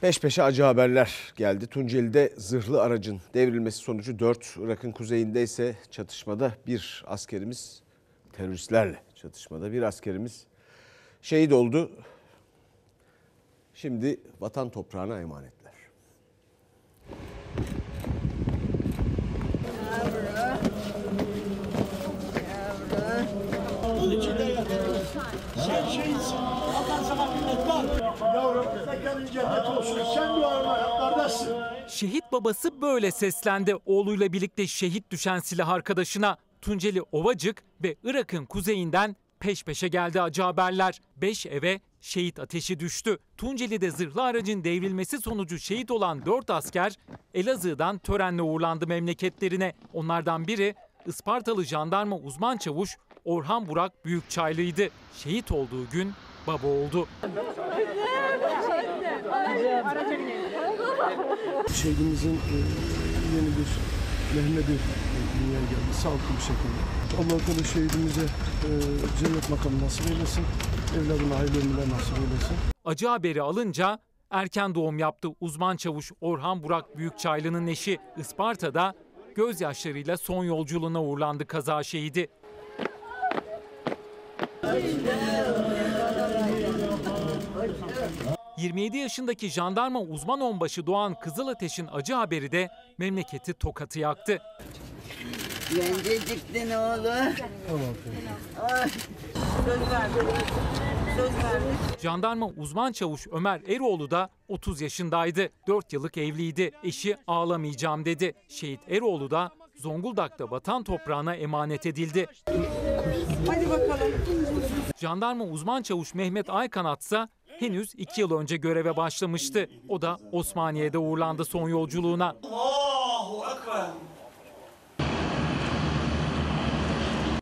Peş peşe acı haberler geldi. Tunceli'de zırhlı aracın devrilmesi sonucu 4, Irak'ın kuzeyinde ise çatışmada bir askerimiz teröristlerle çatışmada bir askerimiz şehit oldu. Şimdi vatan toprağına emanetler. Sen şeysin. Kardeşsin. Şehit babası böyle seslendi oğluyla birlikte şehit düşen silah arkadaşına. Tunceli Ovacık ve Irak'ın kuzeyinden peş peşe geldi acı haberler. 5 eve şehit ateşi düştü. Tunceli'de zırhlı aracın devrilmesi sonucu şehit olan 4 asker Elazığ'dan törenle uğurlandı memleketlerine. Onlardan biri Ispartalı jandarma uzman çavuş Orhan Burak Büyükçaylı'ydı. Şehit olduğu gün baba oldu. Şehidimizin e, yeni bir Mehmet'i dünyaya geldi sağlıklı bir şekilde. Allah Teala şehidimize e, cennet makamı nasip eylesin. Evladına hayırlı ömürler nasip eylesin. Acı haberi alınca erken doğum yaptı uzman çavuş Orhan Burak Büyükçaylı'nın eşi Isparta'da gözyaşlarıyla son yolculuğuna uğurlandı kaza şehidi. ...27 yaşındaki jandarma uzman onbaşı Doğan Kızılateş'in acı haberi de memleketi tokatı yaktı. Genceciktin oğlum. Ay. Söz verdik. Söz verdik. Jandarma uzman çavuş Ömer Eroğlu da 30 yaşındaydı. 4 yıllık evliydi. Eşi ağlamayacağım dedi. Şehit Eroğlu da Zonguldak'ta vatan toprağına emanet edildi. Hadi bakalım. Jandarma uzman çavuş Mehmet Aykanat ise henüz 2 yıl önce göreve başlamıştı. O da Osmaniye'de uğurlandı son yolculuğuna.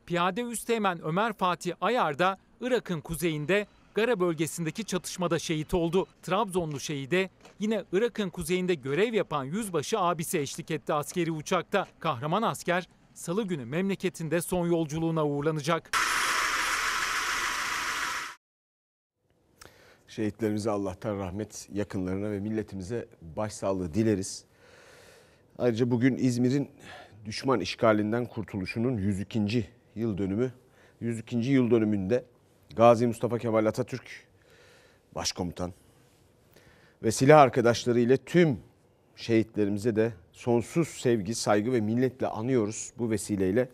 Piyade Üsteğmen Ömer Fatih Ayar da Irak'ın kuzeyinde Gara bölgesindeki çatışmada şehit oldu. Trabzonlu şehide yine Irak'ın kuzeyinde görev yapan yüzbaşı abisi eşlik etti askeri uçakta. Kahraman asker salı günü memleketinde son yolculuğuna uğurlanacak. Şehitlerimize Allah'tan rahmet, yakınlarına ve milletimize başsağlığı dileriz. Ayrıca bugün İzmir'in düşman işgalinden kurtuluşunun 102. yıl dönümü. 102. yıl dönümünde Gazi Mustafa Kemal Atatürk Başkomutan ve silah arkadaşları ile tüm şehitlerimize de sonsuz sevgi, saygı ve minnetle anıyoruz bu vesileyle.